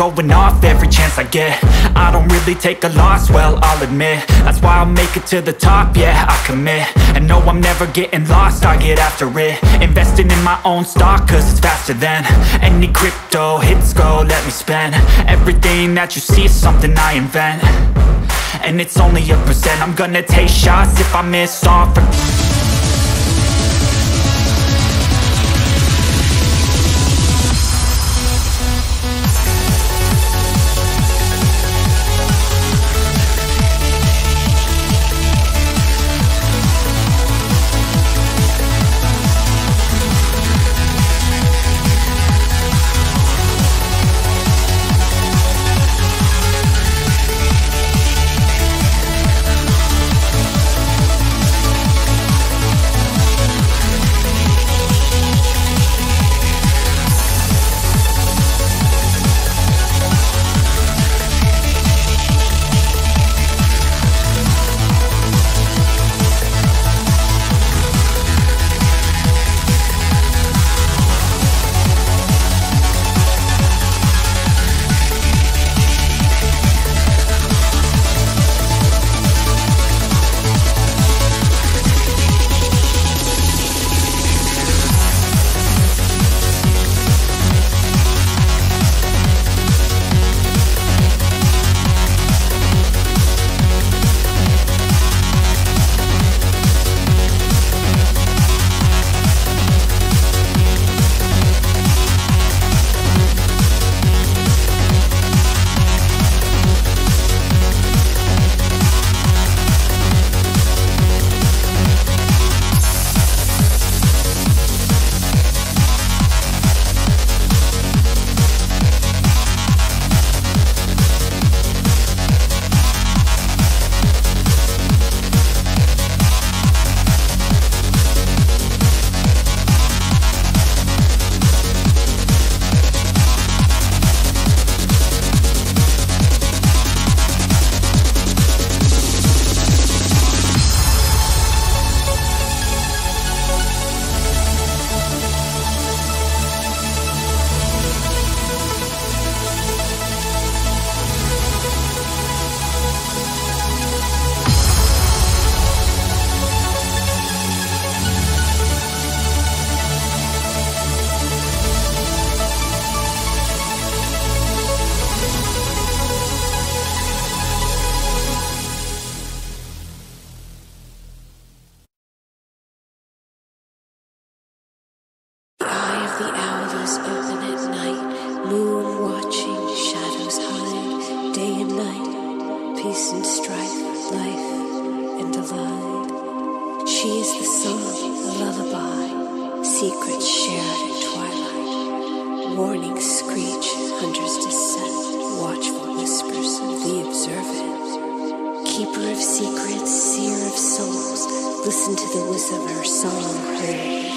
going off every chance I get. I don't really take a loss, well, I'll admit. That's why I'll make it to the top, yeah, I commit. And no, I'm never getting lost, I get after it. Investing in my own stock, cause it's faster than Any crypto, hits go, let me spend. Everything that you see is something I invent. And it's only a percent. I'm gonna take shots if I miss off. The She is the song, the lullaby, secrets shared at twilight. Warning screech, hunters descend, watchful whispers, of the observant. Keeper of secrets, seer of souls, listen to the wisdom of her song heard.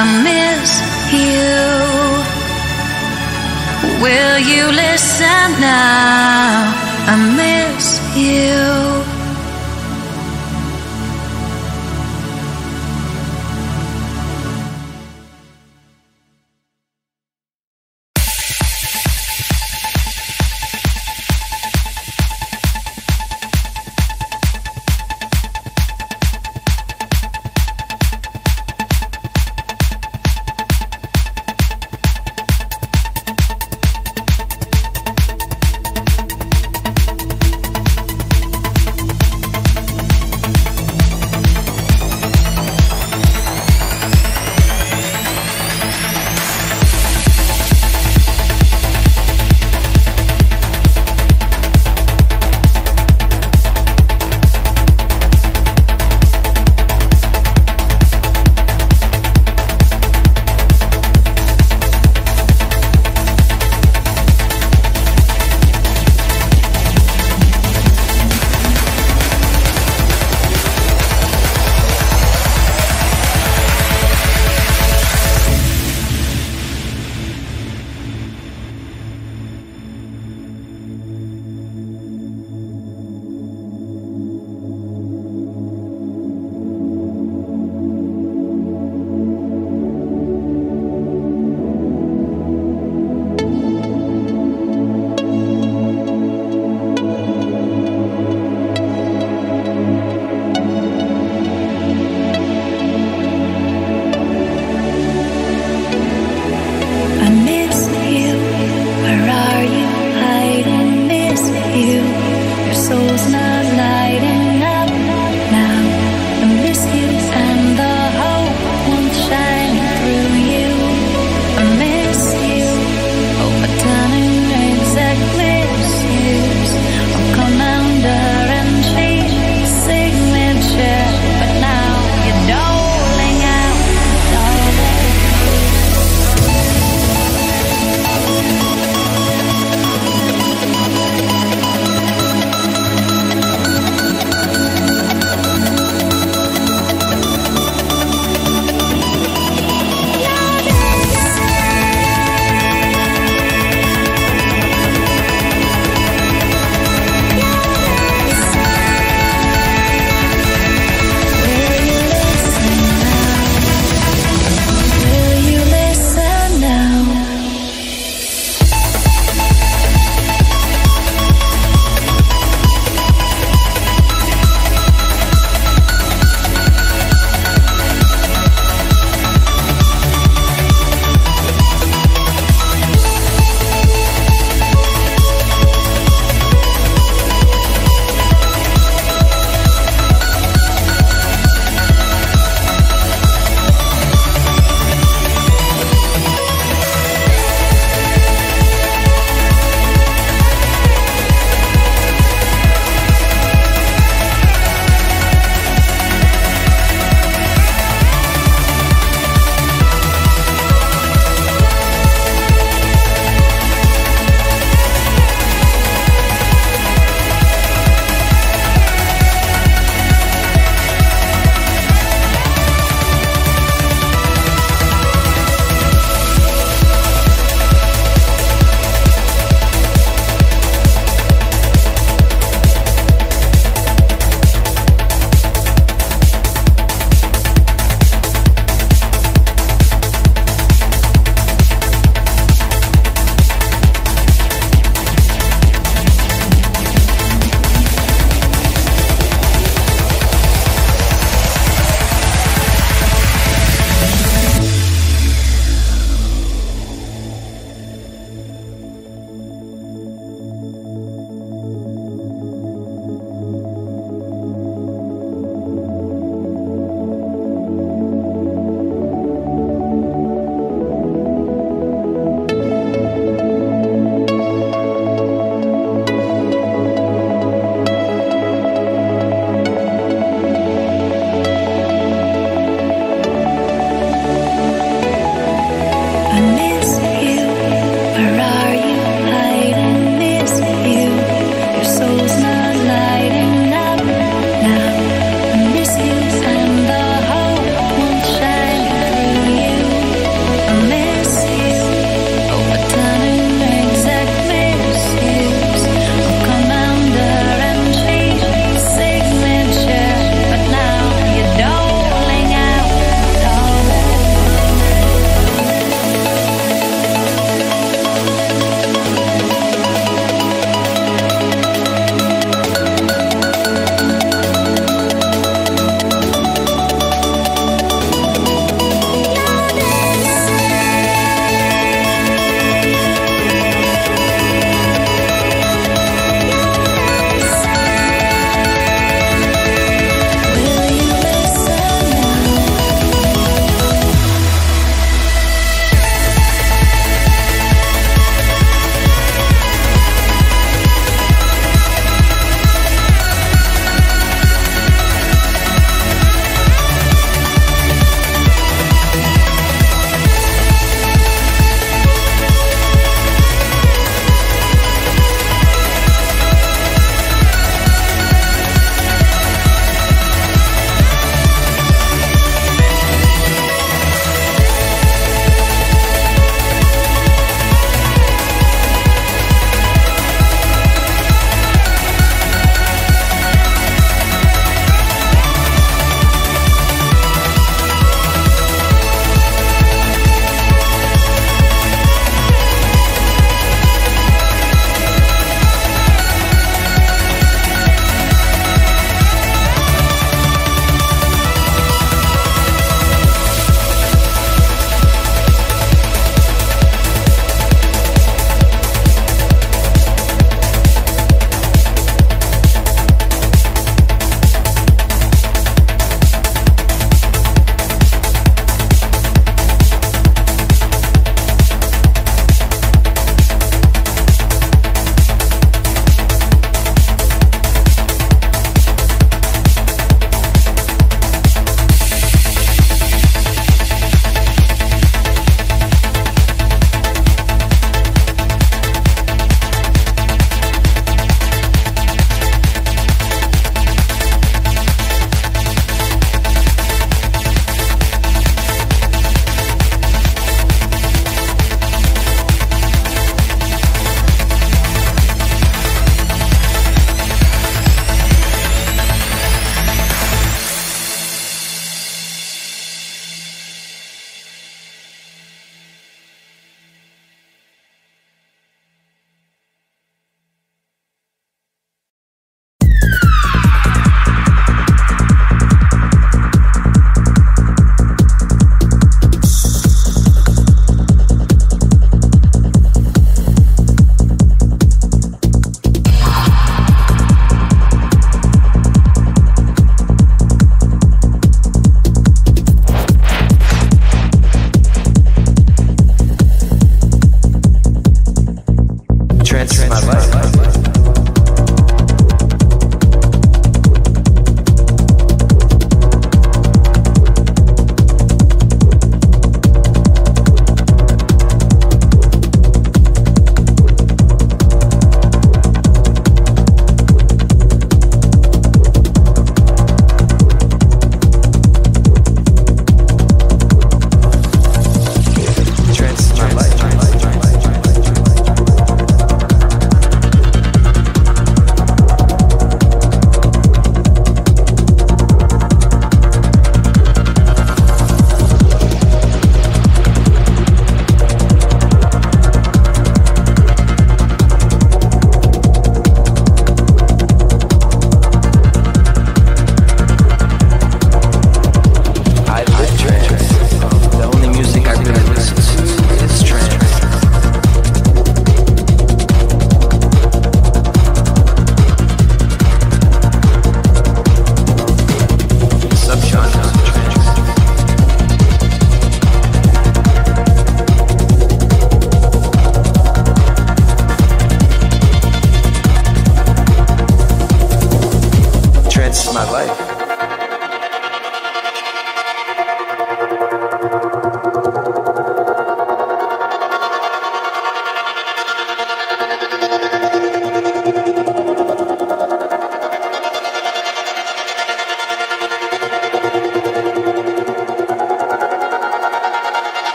I miss you. Will you listen now? I miss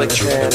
Electro.